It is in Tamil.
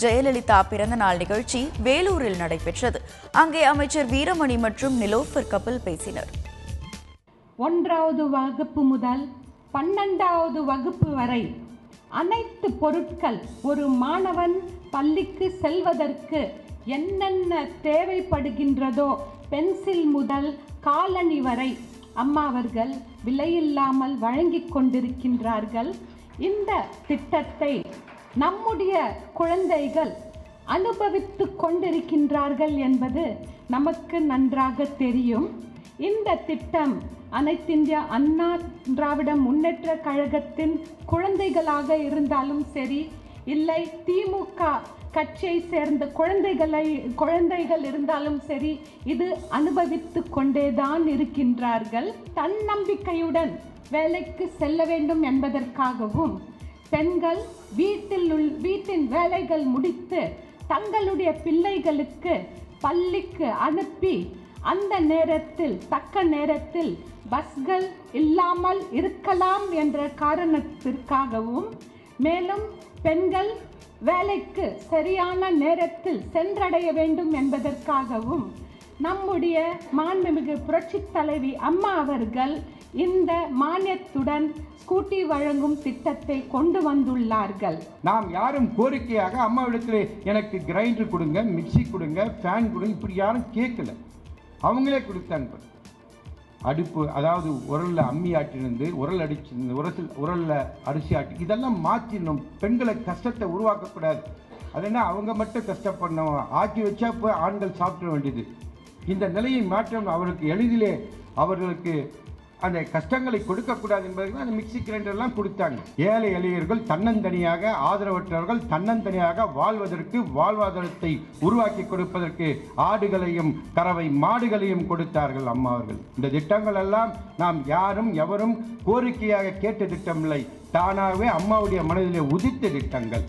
ஜெயலலிதா பிறந்த நாள் நிகழ்ச்சி வேலூரில் நடைபெற்றது. அங்கே அமைச்சர் வீரமணி மற்றும் நிலோஃபர் கபில் பேசினர். ஒன்றாவது வகுப்பு முதல் பன்னெண்டாவது வகுப்பு வரை அனைத்து பொருட்கள் ஒரு மாணவன் பள்ளிக்கு செல்வதற்கு என்னென்ன தேவைப்படுகின்றதோ பென்சில் முதல் காலணி வரை அம்மா அவர்கள் விலையில்லாமல் வழங்கிக் கொண்டிருக்கின்றார்கள். இந்த திட்டத்தை நம்முடைய குழந்தைகள் அனுபவித்து கொண்டிருக்கின்றார்கள் என்பது நமக்கு நன்றாக தெரியும். இந்த திட்டம் அனைத்திந்திய அண்ணா திராவிட முன்னேற்ற கழகத்தின் குழந்தைகளாக இருந்தாலும் சரி இல்லை திமுக கட்சியை சேர்ந்த குழந்தைகளை குழந்தைகள் இருந்தாலும் சரி இது அனுபவித்து கொண்டேதான் இருக்கின்றார்கள். தன்னம்பிக்கையுடன் வேலைக்கு செல்ல வேண்டும் என்பதற்காகவும் பெண்கள் வீட்டில் உள் வீட்டின் வேலைகள் முடித்து தங்களுடைய பிள்ளைகளுக்கு பள்ளிக்கு அனுப்பி அந்த நேரத்தில் தக்க நேரத்தில் பஸ்கள் இல்லாமல் இருக்கலாம் என்ற காரணத்திற்காகவும் மேலும் பெண்கள் வேலைக்கு சரியான நேரத்தில் சென்றடைய வேண்டும் என்பதற்காகவும் நம்முடைய மாண்புமிகு புரட்சித் தலைவி அம்மா அவர்கள் இந்த மானியத்துடன் ஸ்கூட்டி வழங்கும் திட்டத்தை கொண்டு வந்துள்ளார்கள். நாம் யாரும் கோரிக்கையாக அம்மாவிடத்தில் எனக்கு கிரைண்டர் கொடுங்க மிக்சி கொடுங்க ஃபேன் கொடுங்க இப்படி யாரும் கேட்கல. அவங்களே கொடுத்தாங்க. அடுப்பு அதாவது உரலில் அம்மி ஆட்டிலிருந்து உரல் அடிச்சிருந்து உரத்தில் உரலில் அரிசி ஆட்டி இதெல்லாம் மாற்றிடணும் பெண்களை கஷ்டத்தை உருவாக்கக்கூடாது. அது அவங்க மட்டும் கஷ்டப்படணும். ஆக்கி வச்சா போய் ஆண்கள் சாப்பிட வேண்டியது. இந்த நிலையை மாற்றம் அவருக்கு எளிதிலே அவர்களுக்கு அந்த கஷ்டங்களை கொடுக்கக்கூடாது என்பதற்கு அந்த மிக்சி கிரைண்டர்லாம் கொடுத்தாங்க. ஏழை எளியர்கள் தன்னந்தனியாக ஆதரவற்றவர்கள் தன்னந்தனியாக வாழ்வதற்கு வாழ்வாதாரத்தை உருவாக்கி கொடுப்பதற்கு ஆடுகளையும் கறவை மாடுகளையும் கொடுத்தார்கள் அம்மா அவர்கள். இந்த திட்டங்கள் எல்லாம் நாம் யாரும் எவரும் கோரிக்கையாக கேட்ட திட்டமில்லை. தானாகவே அம்மாவுடைய மனதிலே உதித்த திட்டங்கள்.